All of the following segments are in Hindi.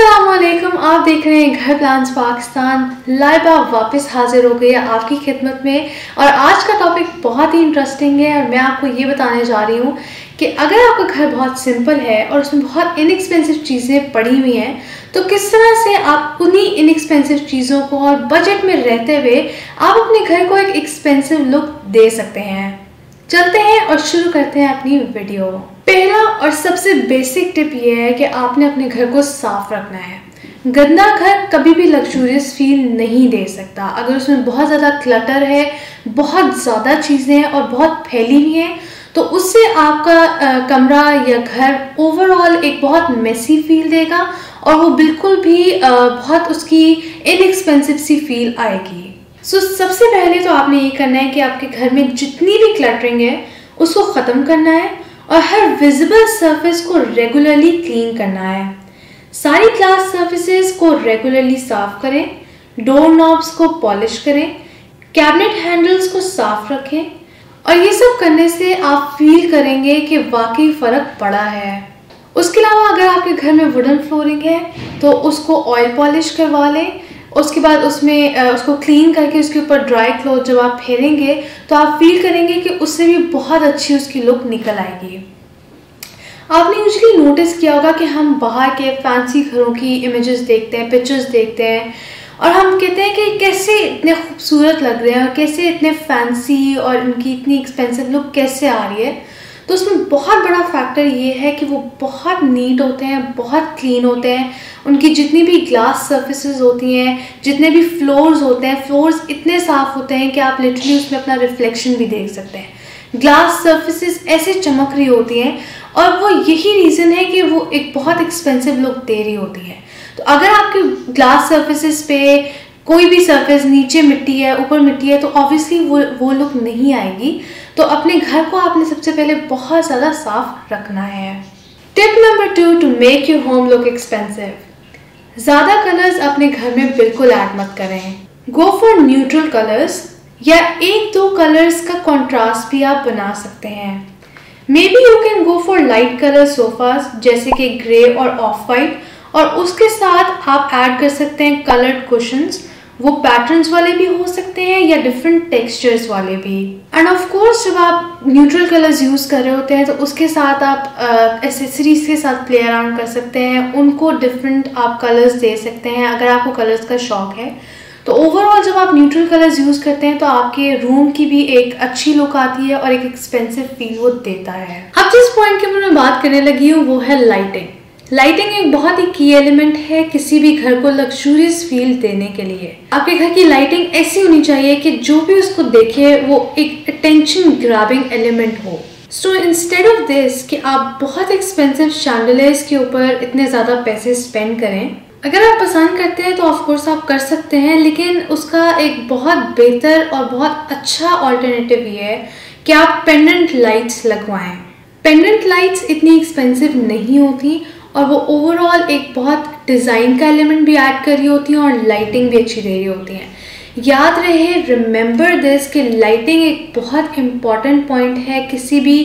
असलम आप देख रहे हैं घर प्लान्स पाकिस्तान। लाइबा वापस हाजिर हो गई है आपकी खिदमत में। और आज का टॉपिक बहुत ही इंटरेस्टिंग है और मैं आपको ये बताने जा रही हूँ कि अगर आपका घर बहुत सिंपल है और उसमें बहुत इनएक्सपेंसिव चीज़ें पड़ी हुई हैं तो किस तरह से आप उन्हीं इनएक्सपेंसिव चीज़ों को और बजट में रहते हुए आप अपने घर को एक एक्सपेंसिव लुक दे सकते हैं? चलते हैं और शुरू करते हैं अपनी वीडियो पहला और सबसे बेसिक टिप ये है कि आपने अपने घर को साफ़ रखना है। गंदा घर कभी भी लग्जूरियस फील नहीं दे सकता। अगर उसमें बहुत ज़्यादा क्लटर है बहुत ज़्यादा चीज़ें हैं और बहुत फैली हुई हैं तो उससे आपका आ, कमरा या घर ओवरऑल एक बहुत मेसी फील देगा और वो बिल्कुल भी आ, बहुत उसकी इनएक्सपेंसिव सी फील आएगी। सो so, सबसे पहले तो आपने ये करना है कि आपके घर में जितनी भी क्लटरिंग है उसको ख़त्म करना है और हर विजिबल सरफेस को रेगुलरली क्लीन करना है। सारी क्लास सर्फेसिस को रेगुलरली साफ़ करें डोर नॉब्स को पॉलिश करें कैबिनेट हैंडल्स को साफ़ रखें और ये सब करने से आप फील करेंगे कि वाकई फ़र्क पड़ा है। उसके अलावा अगर आपके घर में वुडन फ्लोरिंग है तो उसको ऑयल पॉलिश करवा लें उसके बाद उसमें उसको क्लीन करके उसके ऊपर ड्राई क्लॉथ जब आप फेरेंगे तो आप फील करेंगे कि उससे भी बहुत अच्छी उसकी लुक निकल आएगी। आपने यूजली नोटिस किया होगा कि हम बाहर के फैंसी घरों की इमेजेस देखते हैं पिक्चर्स देखते हैं, और हम कहते हैं कि कैसे इतने खूबसूरत लग रहे हैं और कैसे इतने फैंसी और उनकी इतनी एक्सपेंसिव लुक कैसे आ रही है। तो उसमें बहुत बड़ा फैक्टर ये है कि वो बहुत नीट होते हैं, बहुत क्लीन होते हैं। उनकी जितनी भी ग्लास सर्फेसिस होती हैं, जितने भी फ्लोर्स होते हैं फ्लोर्स इतने साफ़ होते हैं कि आप लिटरली उसमें अपना रिफ्लेक्शन भी देख सकते हैं। ग्लास सर्फेसिस ऐसे चमक रही होती हैं और वो यही रीज़न है कि वो एक बहुत एक्सपेंसिव लुक दे रही होती है। तो अगर आपके ग्लास सर्फेसिस पे कोई भी सरफेस नीचे मिट्टी है, ऊपर मिट्टी है तो ऑब्वियसली वो वो लुक नहीं आएगी। तो अपने घर को आपने सबसे पहले बहुत ज़्यादा साफ़ रखना है। Tip number two to make your home look expensive ज़्यादा कलर्स अपने घर में बिल्कुल ऐड मत करें। गो फॉर न्यूट्रल कलर्स या एक दो कलर्स का कॉन्ट्रास्ट भी आप बना सकते हैं। May be you can go for light colour sofas जैसे कि ग्रे और ऑफ़ वाइट और उसके साथ आप ऐड कर सकते हैं कलर्ड कुशंस वो पैटर्न्स वाले भी हो सकते हैं या डिफरेंट टेक्सचर्स वाले भी। एंड ऑफ़ कोर्स जब आप न्यूट्रल कलर्स यूज़ कर रहे होते हैं तो उसके साथ आप एसेसरीज uh, के साथ प्ले अराउंड कर सकते हैं। उनको डिफरेंट आप कलर्स दे सकते हैं अगर आपको कलर्स का शौक है। तो ओवरऑल जब आप न्यूट्रल कलर्स यूज़ करते हैं तो आपके रूम की भी एक अच्छी लुक आती है और एक एक्सपेंसिव फील वो देता है। अब जिस पॉइंट के मैं बात करने लगी हूँ वो है लाइटिंग लाइटिंग एक बहुत ही की एलिमेंट है किसी भी घर को लग्जूरियस फील देने के लिए। आपके घर की लाइटिंग ऐसी होनी चाहिए कि जो भी उसको देखे, वो एक अटेंशन ग्राबिंग एलिमेंट हो। सो इंस्टेड ऑफ़ दिस कि आप बहुत एक्सपेंसिव शैंडलेस के ऊपर इतने ज़्यादा पैसे स्पेंड करें, अगर आप पसंद करते हैं तो ऑफकोर्स आप कर सकते हैं, लेकिन उसका एक बहुत बेहतर और बहुत अच्छा ऑल्टरनेटिव ये है कि आप पेंडेंट लाइट्स लगवाएँ। पेंडेंट लाइट्स इतनी एक्सपेंसिव नहीं होती और वो ओवरऑल एक बहुत डिज़ाइन का एलिमेंट भी ऐड कर रही होती हैं और लाइटिंग भी अच्छी दे रही होती हैं। याद रहे रिमेंबर दिस कि लाइटिंग एक बहुत इंपॉर्टेंट पॉइंट है किसी भी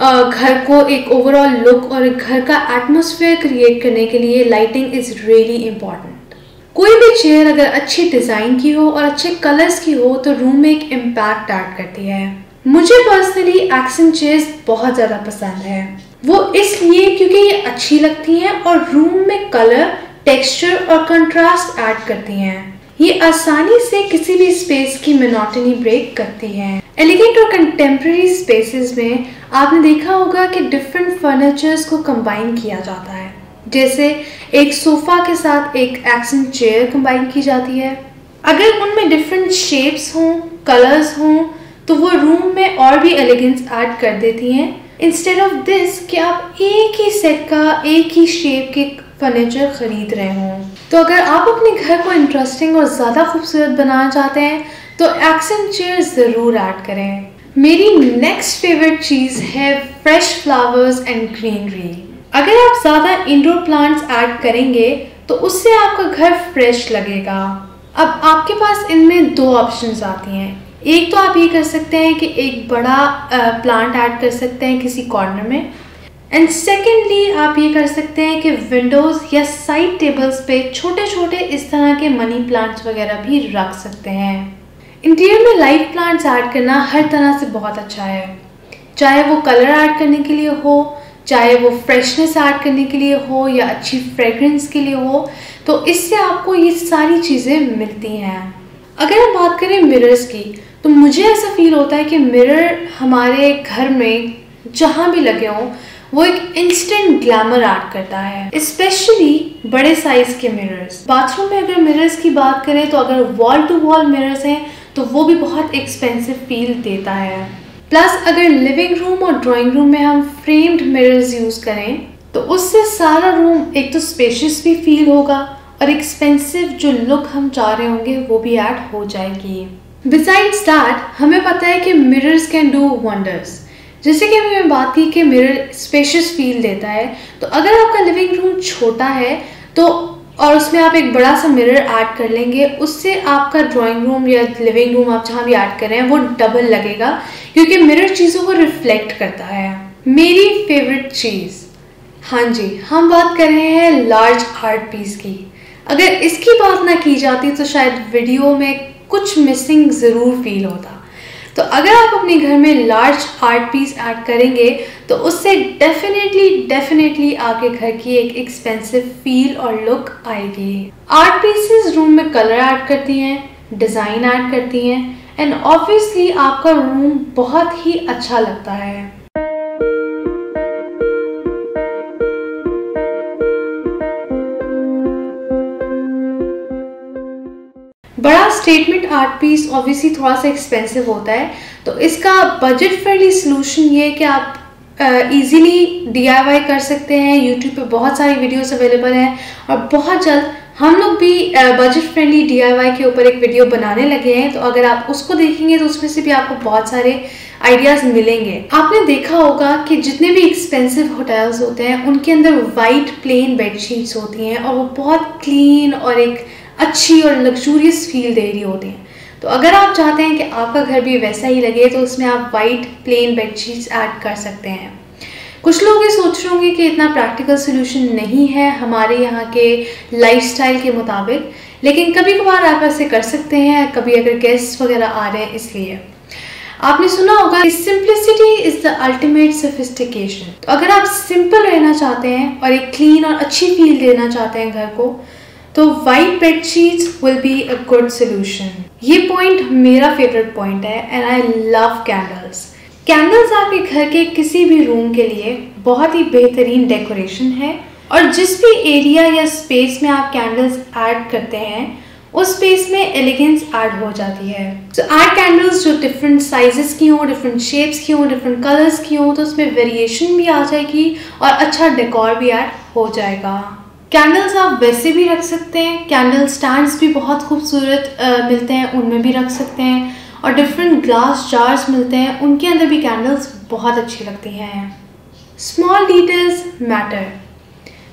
घर को एक ओवरऑल लुक और घर का एटमोसफेयर क्रिएट करने के लिए लाइटिंग इज़ रियली इंपॉर्टेंट कोई भी चेयर अगर अच्छी डिज़ाइन की हो और अच्छे कलर्स की हो तो रूम में एक इम्पैक्ट ऐड करती है। मुझे पर्सनली एक्सेंट चेयर्स बहुत ज़्यादा पसंद है। वो इसलिए क्योंकि ये अच्छी लगती हैं और रूम में कलर टेक्सचर और कंट्रास्ट ऐड करती हैं। ये आसानी से किसी भी स्पेस की मिनोटनी ब्रेक करती हैं। एलिगेंट और कंटेम्प्रेरी स्पेसेस में आपने देखा होगा कि डिफरेंट फर्नीचर्स को कंबाइन किया जाता है। जैसे एक सोफा के साथ एक एक्सेंट चेयर कंबाइन की जाती है। अगर उनमें डिफरेंट शेप्स हों कलर्स हों तो वो रूम में और भी एलिगेंस ऐड कर देती हैं। इंस्टेड ऑफ़ दिस कि आप एक ही सेट का, एक ही शेप के फर्नीचर खरीद रहे हों। तो अगर आप अपने घर को इंटरेस्टिंग और ज़्यादा खूबसूरत बनाना चाहते हैं तो एक्सेंट चेयर ज़रूर ऐड करें। मेरी नेक्स्ट फेवरेट चीज़ है फ्रेश फ्लावर्स एंड ग्रीनरी अगर आप ज़्यादा इंडोर प्लांट्स ऐड करेंगे तो उससे आपका घर फ्रेश लगेगा। अब आपके पास इनमें दो ऑप्शंस आती हैं। एक तो आप ये कर सकते हैं कि एक बड़ा प्लांट ऐड कर सकते हैं किसी कॉर्नर में। एंड सेकेंडली आप ये कर सकते हैं कि विंडोज़ या साइड टेबल्स पे छोटे छोटे इस तरह के मनी प्लांट्स वगैरह भी रख सकते हैं। इंटीरियर में लाइव प्लांट्स ऐड करना हर तरह से बहुत अच्छा है। चाहे वो कलर ऐड करने के लिए हो, चाहे वो फ्रेशनेस ऐड करने के लिए हो या अच्छी फ्रेग्रेंस के लिए हो तो इससे आपको ये सारी चीज़ें मिलती हैं। अगर हम बात करें मिरर्स की तो मुझे ऐसा फील होता है कि मिरर हमारे घर में जहाँ भी लगे हों, वो एक इंस्टेंट ग्लैमर ऐड करता है। स्पेशली बड़े साइज़ के मिरर्स बाथरूम में अगर मिरर्स की बात करें तो अगर वॉल टू वॉल मिरर्स हैं तो वो भी बहुत एक्सपेंसिव फील देता है। प्लस अगर लिविंग रूम और ड्राइंग रूम में हम फ्रेम्ड मिरर्स यूज़ करें तो उससे सारा रूम एक तो स्पेशियस भी फील होगा और एक्सपेंसिव जो लुक हम चाह रहे होंगे, वो भी ऐड हो जाएगी। बिसाइड्स दैट हमें पता है कि मिरर्स कैन डू वंडर्स जैसे कि मैं बात की कि मिरर स्पेशियस फील देता है तो अगर आपका लिविंग रूम छोटा है तो और उसमें आप एक बड़ा सा मिरर ऐड कर लेंगे, उससे आपका ड्राइंग रूम या लिविंग रूम आप जहाँ भी ऐड कर रहे हैं, वो डबल लगेगा, क्योंकि मिरर चीज़ों को रिफ्लेक्ट करता है। मेरी फेवरेट चीज़ हाँ जी, हम बात कर रहे हैं लार्ज आर्ट पीस की। अगर इसकी बात ना की जाती तो शायद वीडियो में कुछ मिसिंग ज़रूर फील होता। तो अगर आप अपने घर में लार्ज आर्ट पीस ऐड करेंगे तो उससे डेफिनेटली डेफिनेटली आपके घर की एक एक्सपेंसिव फील और लुक आएगी। आर्ट पीसेस रूम में कलर ऐड करती हैं डिज़ाइन ऐड करती हैं एंड ऑब्वियसली आपका रूम बहुत ही अच्छा लगता है। बड़ा स्टेटमेंट आर्ट पीस ऑब्वियसली थोड़ा सा एक्सपेंसिव होता है। तो इसका बजट फ्रेंडली सोल्यूशन ये है कि आप uh, डी कर सकते हैं। यूट्यूब पे बहुत सारी वीडियोस अवेलेबल हैं और बहुत जल्द हम लोग भी बजट फ्रेंडली डी के ऊपर एक वीडियो बनाने लगे हैं। तो अगर आप उसको देखेंगे तो उसमें से भी आपको बहुत सारे आइडियाज़ मिलेंगे। आपने देखा होगा कि जितने भी एक्सपेंसिव होटल्स होते हैं उनके अंदर वाइट प्लेन बेडशीट्स होती हैं और वो बहुत क्लीन और एक अच्छी और लग्जूरियस फील दे रही होती हैं। तो अगर आप चाहते हैं कि आपका घर भी वैसा ही लगे तो उसमें आप वाइट प्लेन बेडशीट्स ऐड कर सकते हैं। कुछ लोग ये सोच रहे होंगे कि इतना प्रैक्टिकल सोल्यूशन नहीं है हमारे यहाँ के लाइफस्टाइल के मुताबिक, लेकिन कभी कभार आप ऐसे कर सकते हैं, कभी अगर गेस्ट वगैरह आ रहे हैं इसलिए। आपने सुना होगा simplicity is the ultimate sophistication तो अगर आप सिंपल रहना चाहते हैं और एक क्लीन और अच्छी फील देना चाहते हैं घर को तो white bedsheets will be a good solution ये पॉइंट मेरा फेवरेट पॉइंट है and I love candles candles आपके घर के किसी भी रूम के लिए बहुत ही बेहतरीन डेकोरेशन है, और जिस भी एरिया या स्पेस में आप कैंडल्स ऐड करते हैं, उस स्पेस में एलिगेंस ऐड हो जाती है. तो ऐड कैंडल्स जो डिफरेंट साइजेस की हों डिफरेंट शेप्स की हों डिफरेंट कलर्स की हों तो उसमें वेरिएशन भी आ जाएगी और अच्छा डेकोर भी ऐड हो जाएगा. कैंडल्स आप वैसे भी रख सकते हैं कैंडल स्टैंड्स भी बहुत खूबसूरत मिलते हैं, उनमें भी रख सकते हैं और डिफरेंट ग्लास जार्स मिलते हैं, उनके अंदर भी कैंडल्स बहुत अच्छी लगती हैं। स्मॉल डिटेल्स मैटर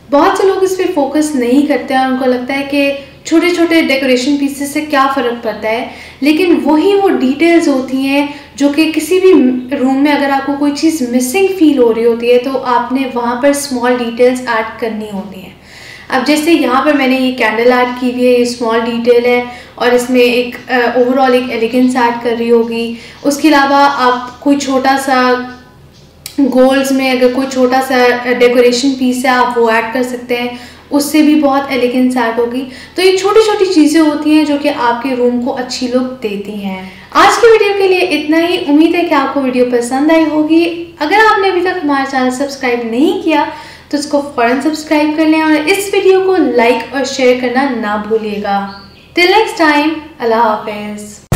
बहुत से लोग इस पर फोकस नहीं करते हैं और उनको लगता है कि छोटे छोटे डेकोरेशन पीसेस से क्या फ़र्क पड़ता है, लेकिन वही वो डिटेल्स होती हैं जो कि किसी भी रूम में अगर आपको कोई चीज़ मिसिंग फील हो रही होती है तो आपने वहाँ पर स्मॉल डिटेल्स ऐड करनी होती हैं। अब जैसे यहाँ पर मैंने ये कैंडल ऐड की हुई है, ये स्मॉल डिटेल है और इसमें एक ओवरऑल एक एलिगेंस ऐड कर रही होगी। उसके अलावा आप कोई छोटा सा गोल्स में अगर कोई छोटा सा डेकोरेशन पीस है, आप वो ऐड कर सकते हैं। उससे भी बहुत एलिगेंस ऐड होगी। तो ये छोटी छोटी चीज़ें होती हैं जो कि आपके रूम को अच्छी लुक देती हैं। आज की वीडियो के लिए इतना ही। उम्मीद है कि आपको वीडियो पसंद आई होगी। अगर आपने अभी तक हमारा चैनल सब्सक्राइब नहीं किया तो इसको फ़ौरन सब्सक्राइब कर लें और इस वीडियो को लाइक और शेयर करना ना भूलिएगा। टिल नेक्स्ट टाइम अल्लाह हाफिज़